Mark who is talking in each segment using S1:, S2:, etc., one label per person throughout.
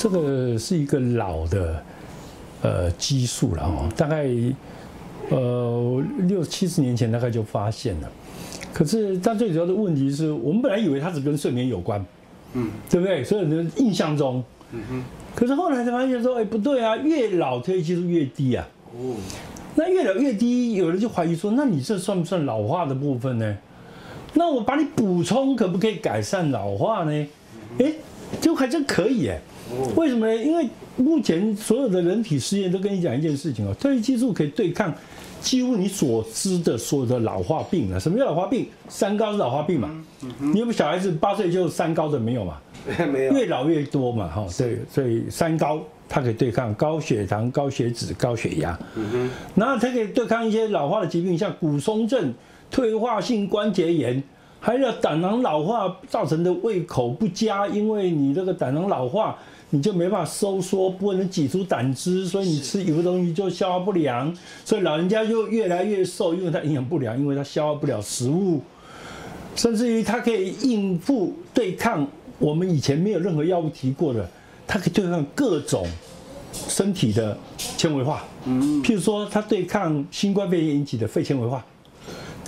S1: 这个是一个老的呃激素了哦，大概呃六七十年前大概就发现了。可是它最主要的问题是我们本来以为它只跟睡眠有关，嗯，对不对？所以你的印象中，嗯哼。可是后来才发现说，哎，不对啊，越老褪黑激素越低啊。哦。那越老越低，有人就怀疑说，那你这算不算老化的部分呢？那我把你补充，可不可以改善老化呢？哎，就还真可以哎。为什么呢？因为目前所有的人体实验都跟你讲一件事情哦，褪黑激素可以对抗几乎你所知的所有的老化病啊。什么叫老化病？三高是老化病嘛？你有没有小孩子八岁就三高的没有嘛？
S2: 没有。
S1: 越老越多嘛？哈，对，所以三高它可以对抗高血糖、高血脂、高血压。嗯哼。然后它可以对抗一些老化的疾病，像骨松症、退化性关节炎。还有胆囊老化造成的胃口不佳，因为你这个胆囊老化，你就没办法收缩，不能挤出胆汁，所以你吃油的东西就消化不良，所以老人家就越来越瘦，因为他营养不良，因为他消化不了食物，甚至于它可以应付对抗我们以前没有任何药物提过的，它可以对抗各种身体的纤维化，嗯，譬如说它对抗新冠肺炎引起的肺纤维化。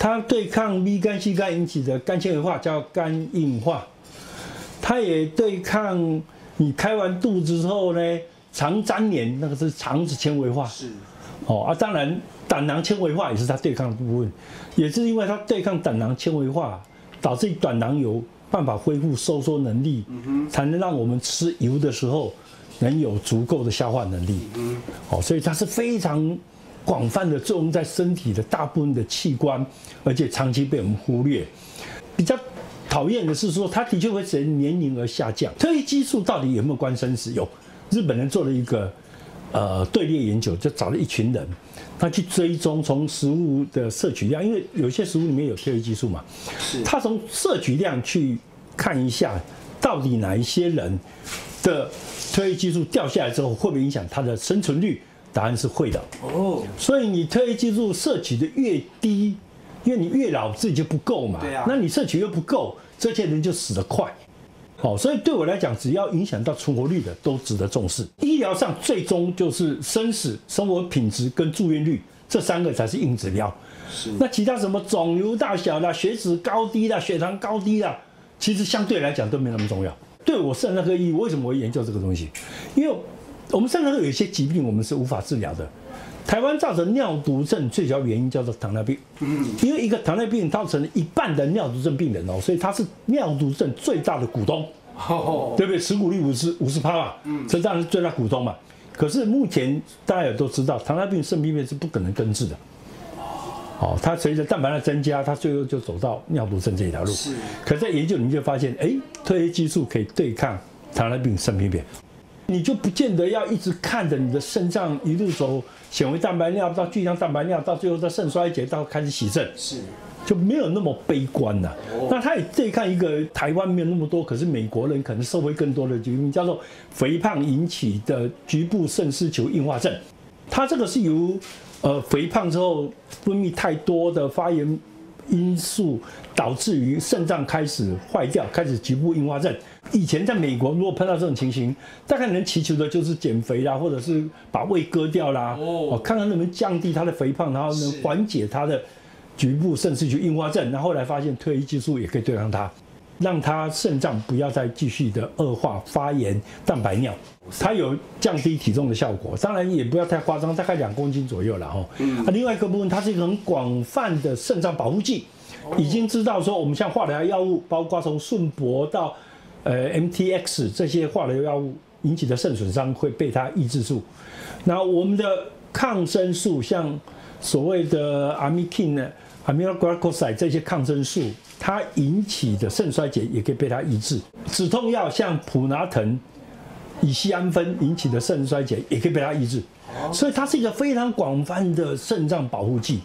S1: 它对抗 B 肝、C 肝引起的肝纤维化，叫肝硬化。它也对抗你开完肚子之后呢，肠粘连，那个是肠子纤维化。是。哦啊，当然胆囊纤维化也是它对抗的部分，也是因为它对抗胆囊纤维化，导致胆囊有办法恢复收缩能力，才能让我们吃油的时候能有足够的消化能力。嗯。哦，所以它是非常。广泛的作用在身体的大部分的器官，而且长期被我们忽略。比较讨厌的是说，它的确会随年龄而下降。褪黑激素到底有没有关生死？有，日本人做了一个呃队列研究，就找了一群人，他去追踪从食物的摄取量，因为有些食物里面有褪黑激素嘛，是。他从摄取量去看一下，到底哪一些人的褪黑激素掉下来之后，会不会影响他的生存率？答案是会的哦，所以你褪黑激素摄取的越低，因为你越老自己就不够嘛，
S2: 对啊，
S1: 那你摄取又不够，这些人就死得快，哦，所以对我来讲，只要影响到存活率的，都值得重视。医疗上最终就是生死、生活品质跟住院率这三个才是硬指标。是，那其他什么肿瘤大小啦、血脂高低啦、血糖高低啦，其实相对来讲都没那么重要。对我肾脏科医，为什么会研究这个东西？因为我们肾脏有一些疾病，我们是无法治疗的。台湾造成尿毒症最主要原因叫做糖尿病，嗯，因为一个糖尿病造成了一半的尿毒症病人哦，所以他是尿毒症最大的股东，对不对？持股率五十五十趴嘛，嗯，这当然是最大股东嘛。可是目前大家也都知道，糖尿病肾病变是不可能根治的，哦，它随着蛋白的增加，它最后就走到尿毒症这一条路。是，可在研究里面就发现，哎，褪黑激素可以对抗糖尿病肾病变。你就不见得要一直看着你的肾脏一路走显微蛋白尿到巨量蛋白尿，到最后到肾衰竭，到开始洗肾，是就没有那么悲观了。那他也对看一个台湾没有那么多，可是美国人可能受会更多的疾病，叫做肥胖引起的局部肾丝球硬化症。它这个是由呃肥胖之后分泌太多的发炎。因素导致于肾脏开始坏掉，开始局部硬化症。以前在美国，如果碰到这种情形，大概能祈求的就是减肥啦，或者是把胃割掉啦，哦，看看能不能降低他的肥胖，然后能缓解他的局部肾失去硬化症。然后来发现褪黑激素也可以对抗它，让他肾脏不要再继续的恶化发炎蛋白尿，它有降低体重的效果。当然也不要太夸张，大概两公斤左右了哈。啊，另外一个部分，它是一个很广泛的肾脏保护剂。已经知道说，我们像化疗药物，包括从顺铂到呃 MTX 这些化疗药物引起的肾损伤会被它抑制住。那我们的抗生素，像所谓的阿米 kin 呢，amyloglycoside 这些抗生素，它引起的肾衰竭也可以被它抑制。止痛药像普拿疼、乙酰氨酚引起的肾衰竭也可以被它抑制。所以它是一个非常广泛的肾脏保护剂。